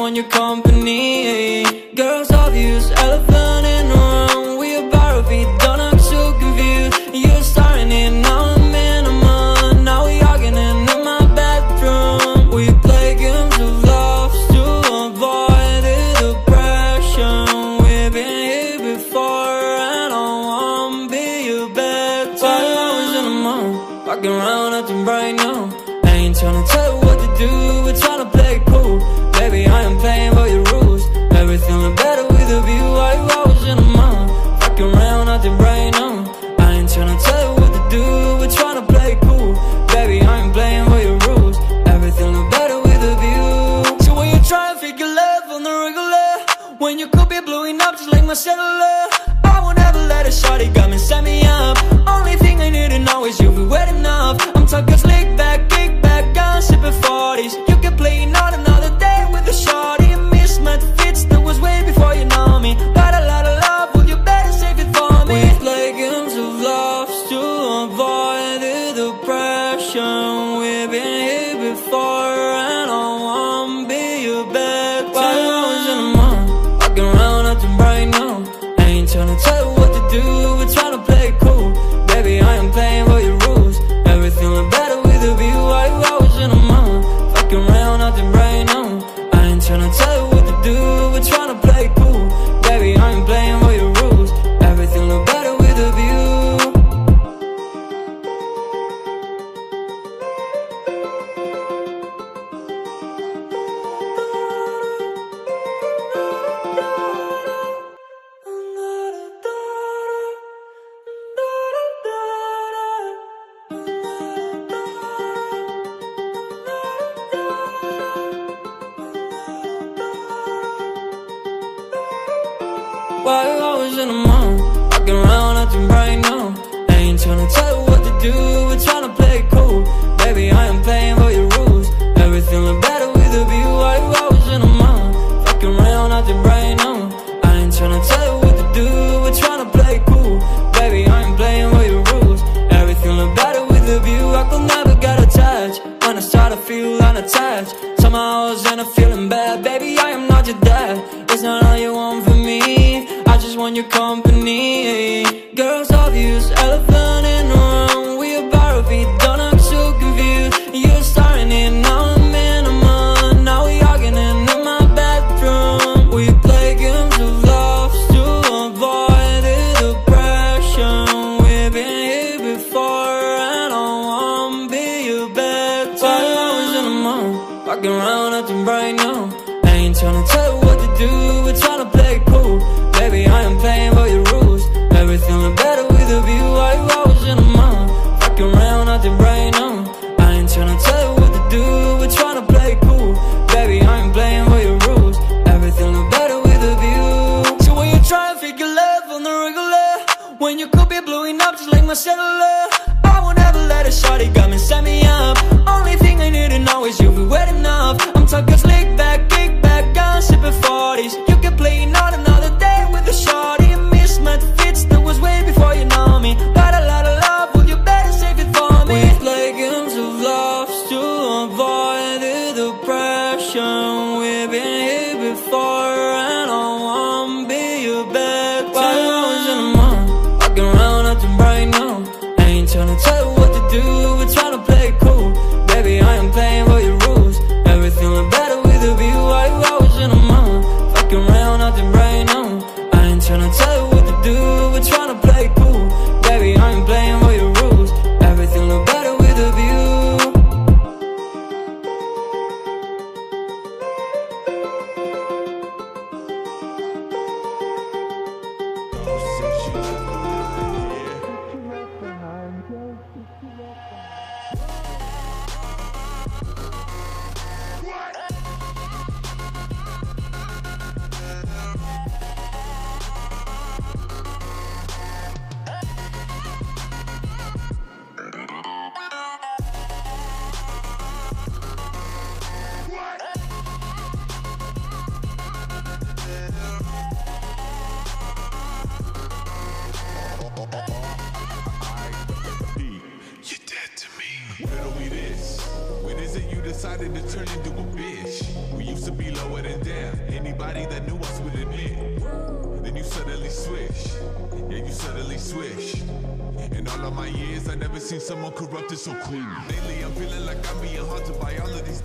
want your company. Girls obvious, elephant Girls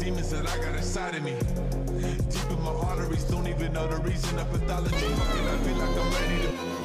demons that I got inside of me. Deep in my arteries, don't even know the reason the pathology. Fucking, I feel like I'm ready to.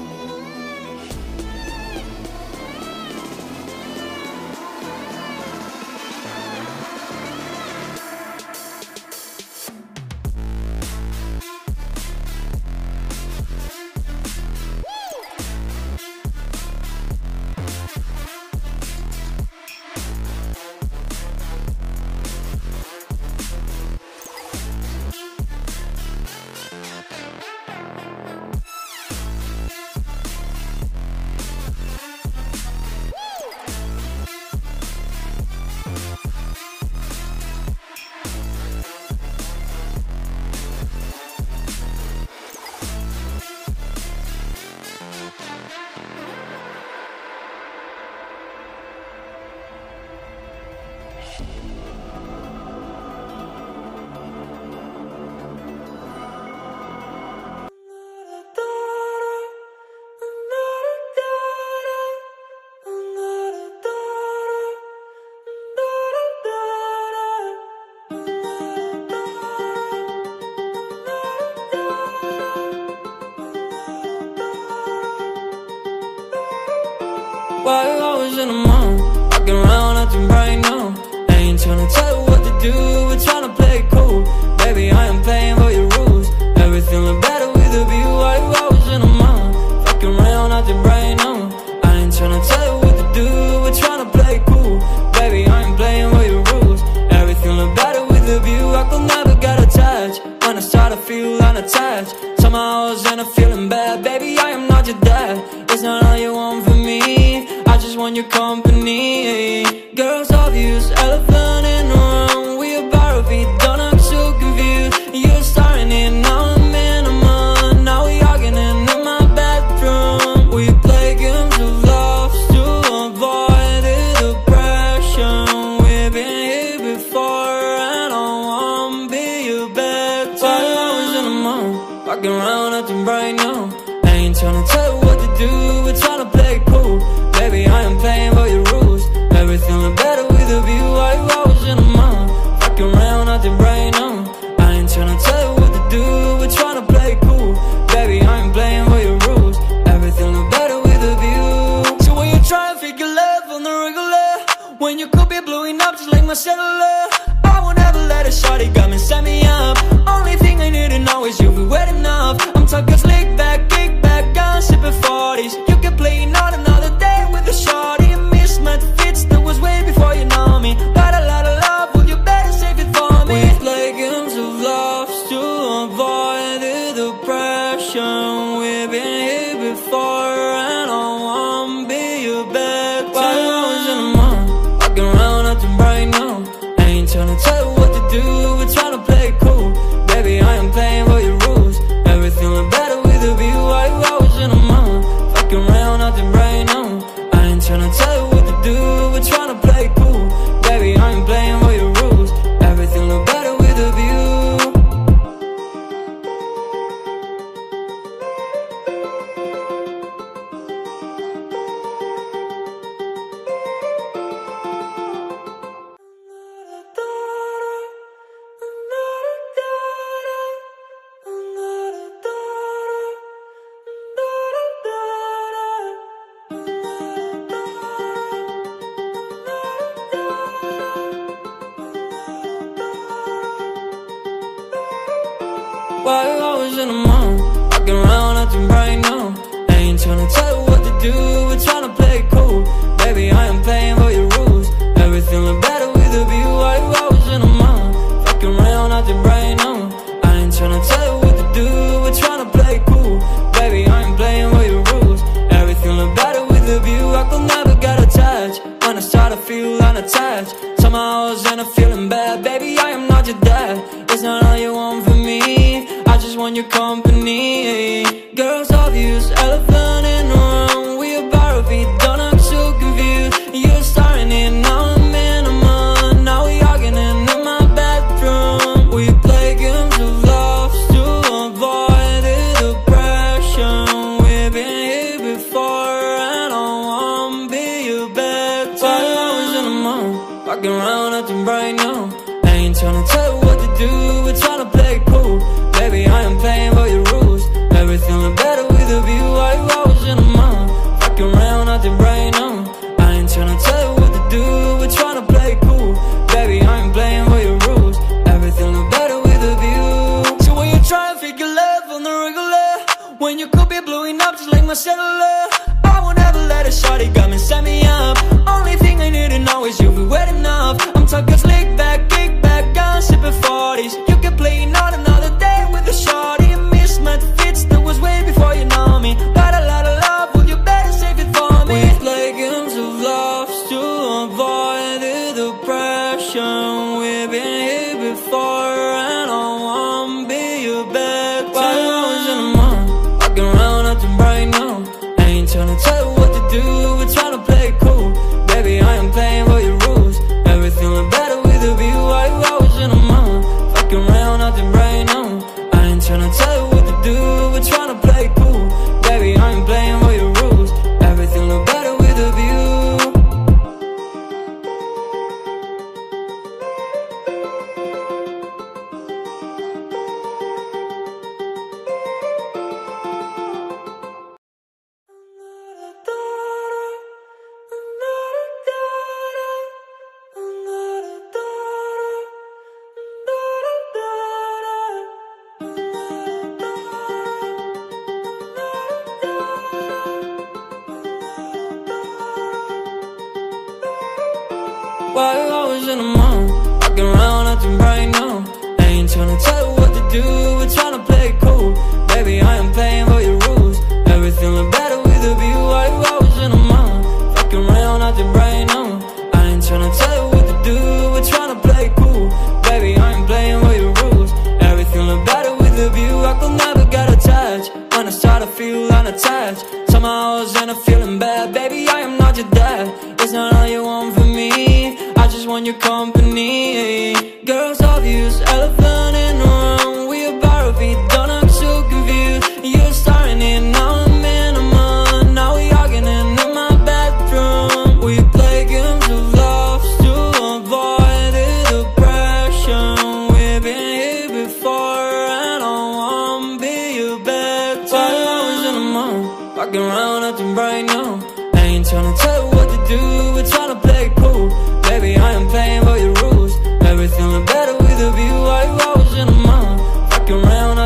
Tryna tell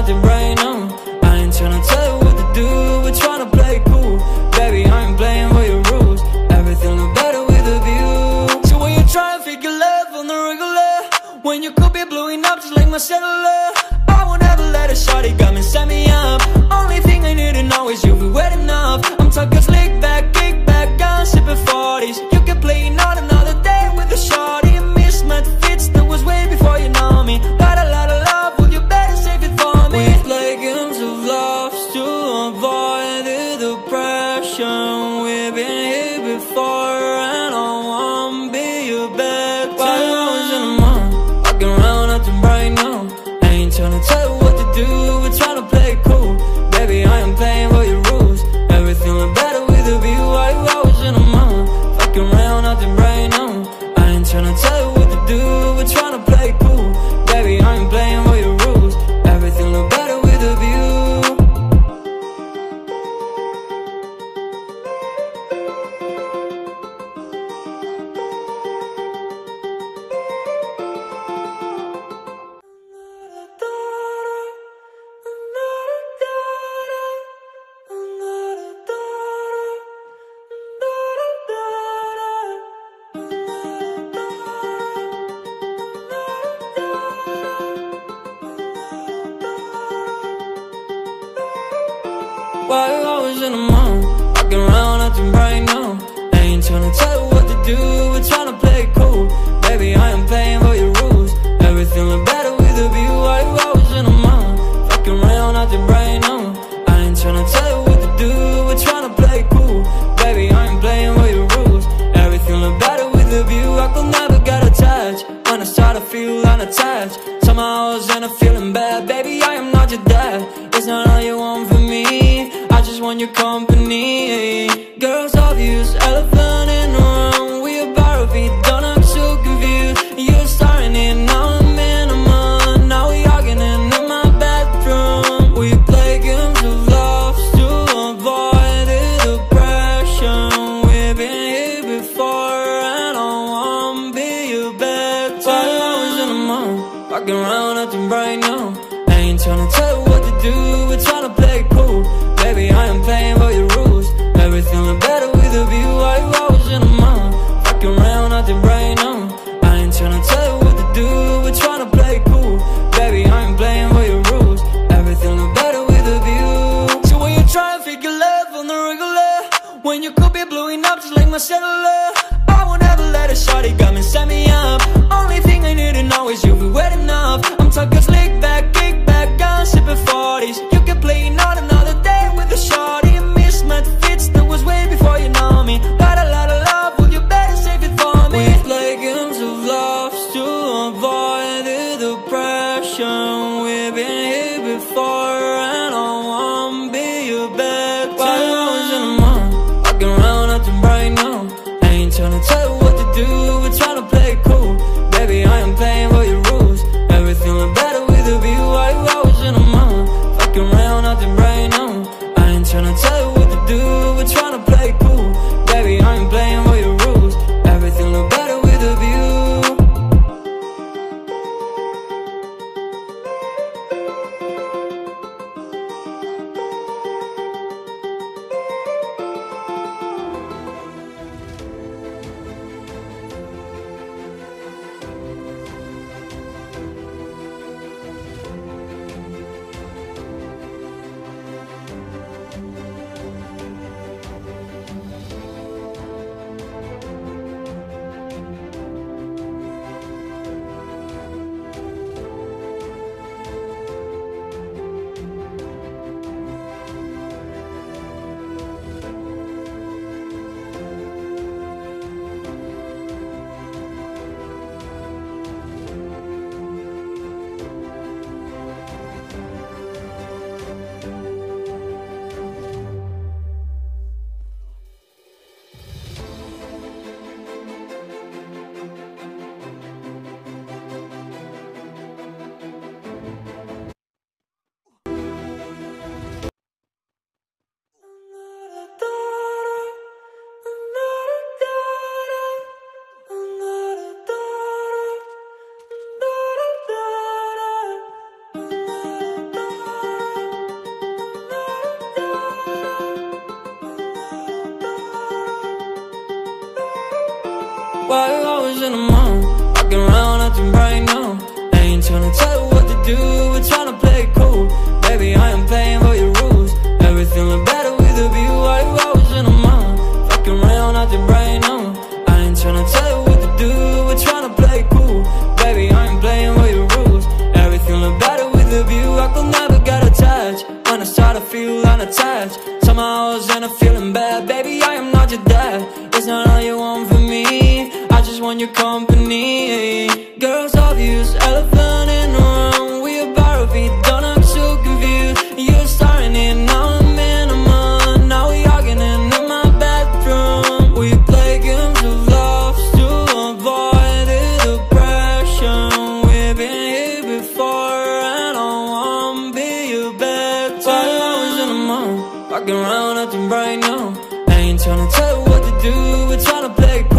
acting right now I ain't tryna tell you what to do, we're tryna play.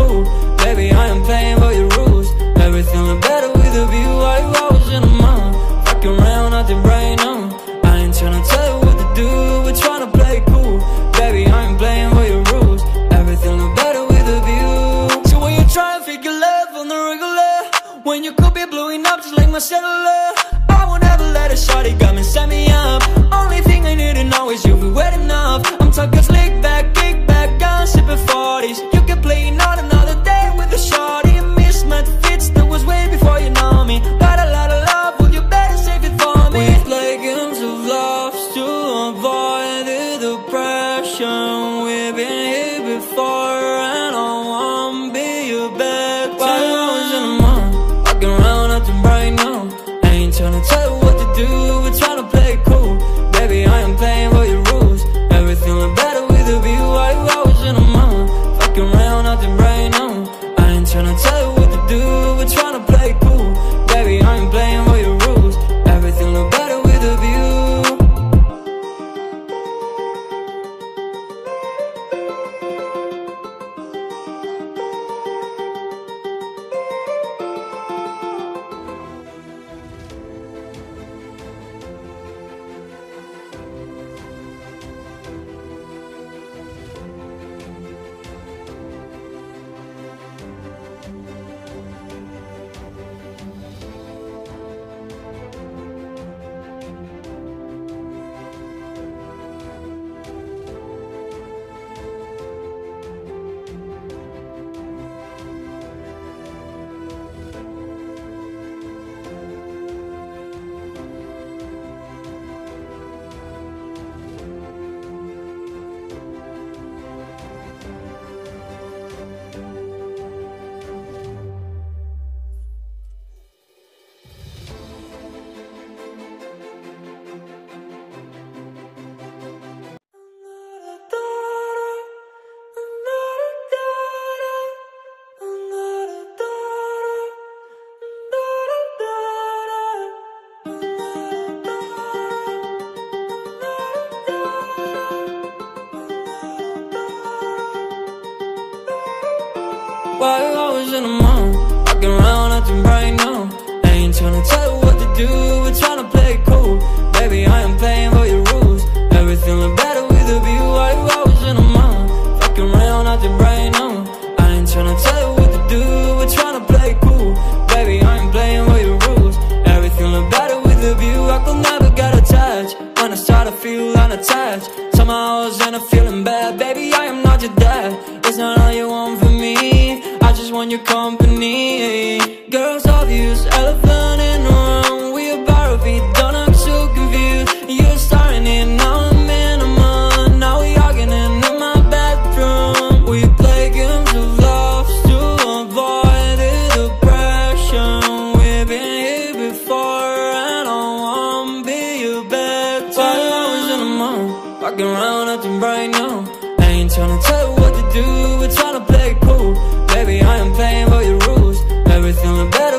around nothing right now. I ain't tryna tell you what to do, we're tryna play it cool. Baby, I am playing by your rules. Everything look better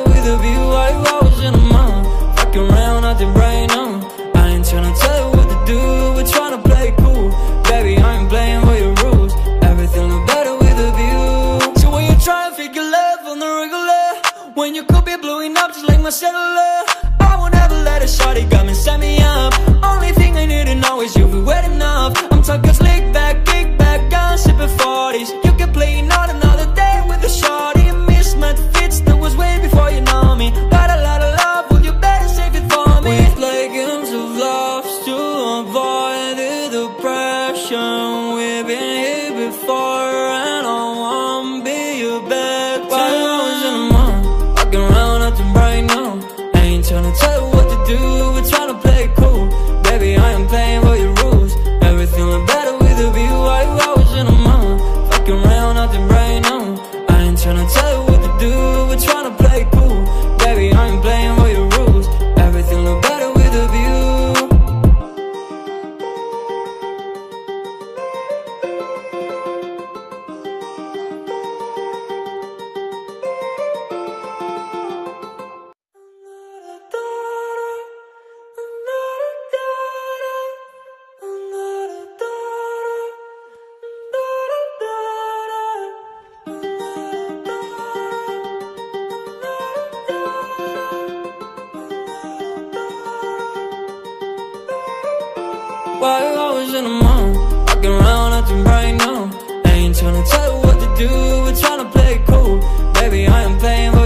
Why you in the mood? Walking around acting right now. I ain't tryna tell you what to do, but tryna play it cool. Baby, I am playing for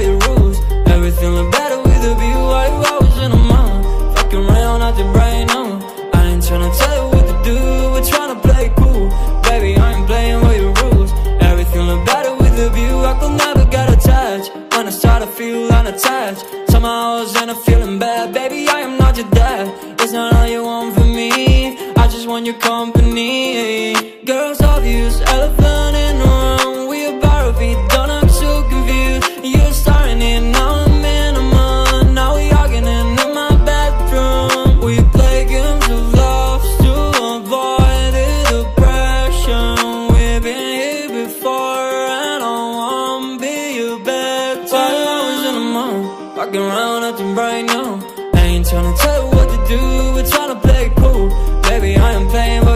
Fucking around acting right now. I ain't tryna tell you what to do, we're tryna play cool. Baby, I am playing.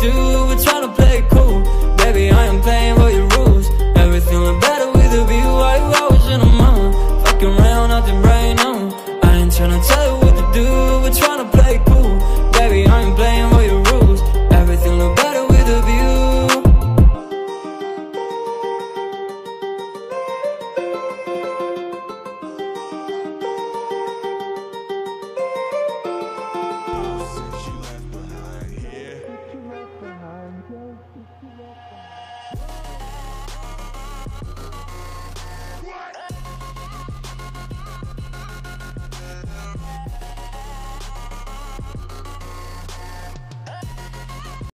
do.